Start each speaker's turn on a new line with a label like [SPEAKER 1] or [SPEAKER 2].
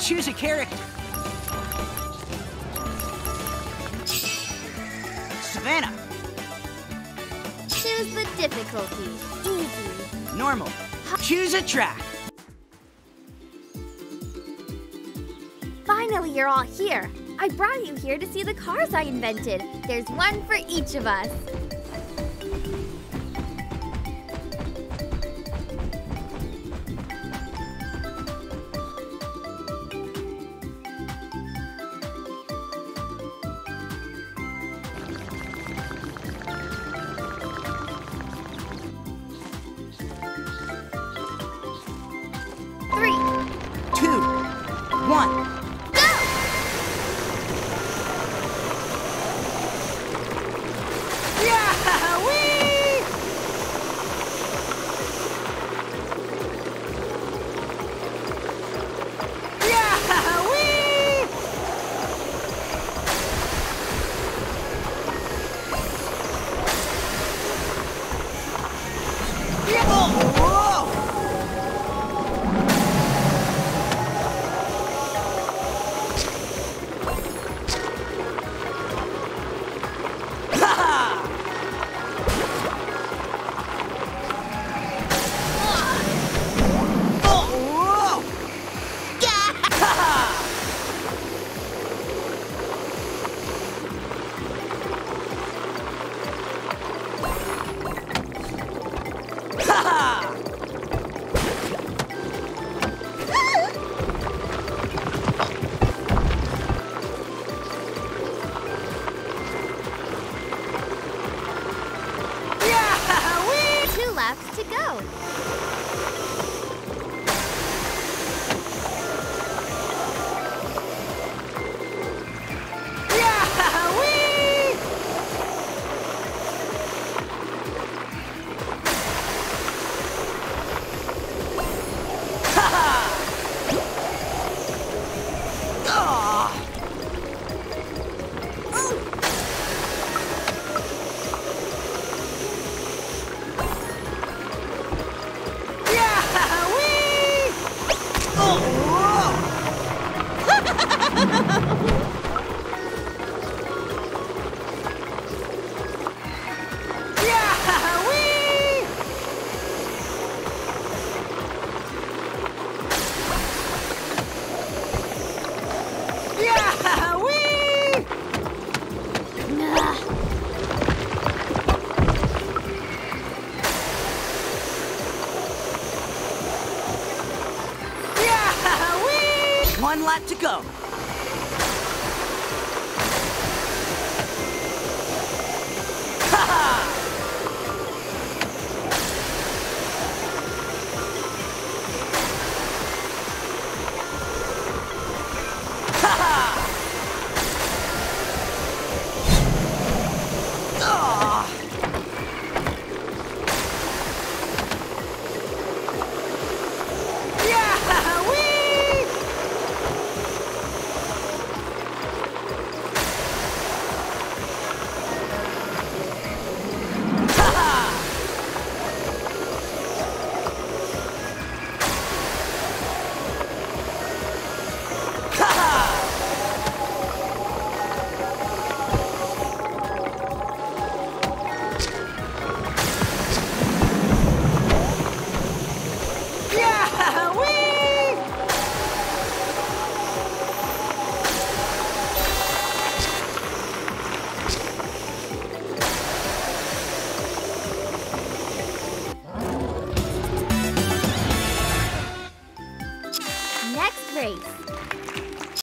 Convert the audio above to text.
[SPEAKER 1] Choose a character. Savannah,
[SPEAKER 2] Choose the difficulty. Easy.
[SPEAKER 1] normal. Choose a track.
[SPEAKER 2] Finally, you're all here. I brought you here to see the cars I invented. There's one for each of us.
[SPEAKER 1] One.
[SPEAKER 2] Laps to go.
[SPEAKER 1] One lap to go.
[SPEAKER 2] Race.